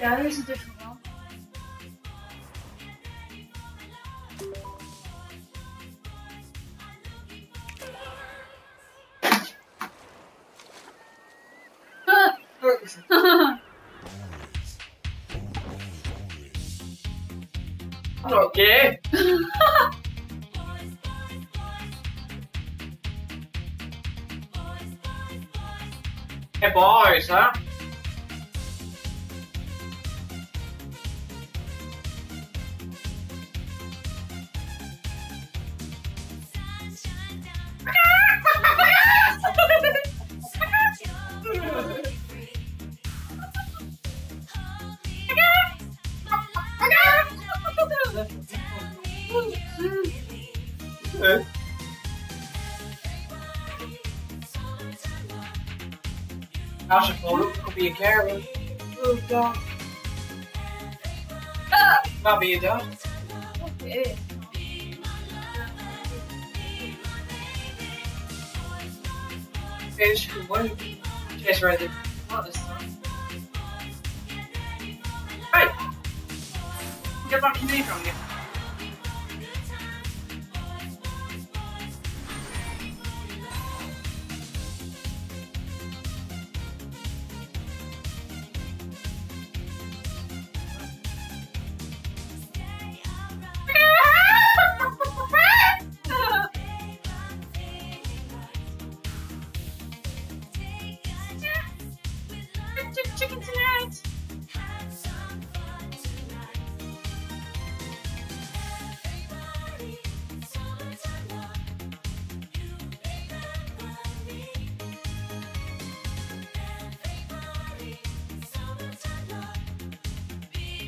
duizenden verwanten. Oké. Okay. hey boys, huh? I should pull up, could be a Karen. oh god. Ah! Might be your dad. Okay. She could win. Not this time. Get back to me from you. Chicken tonight.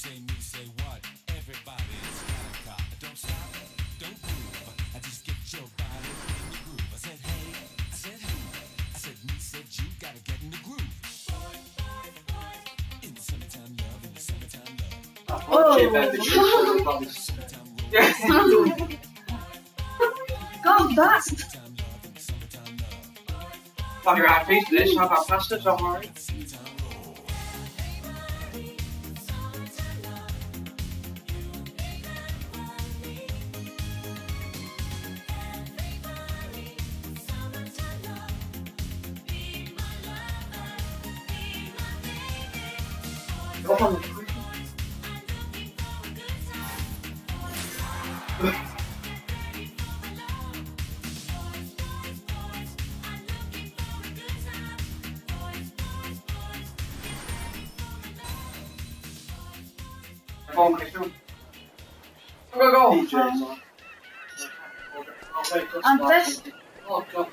say me, say what? Everybody's got a car. Don't stop, don't move. I just get your body in the groove. I said hey, I said who? I said me, said you. Gotta get in the groove. In the summertime love, in the summertime love. Oh. oh. Yeah. God, that's Summertime love, in the summertime love. Fuck your eye piece this, I've got pasta, don't worry. Go on. Go on, Christian. Go, go, go. I'm best. Oh, God.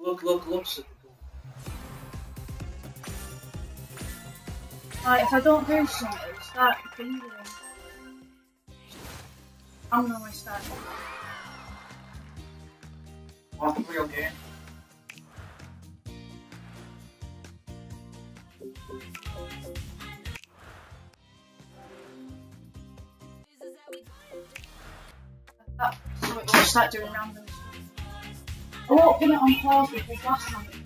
Look, look, look. Like, if I don't do something, start fingering. I'm gonna start. What's the real game? That, so it will start doing random stuff. I won't put it on pause because last time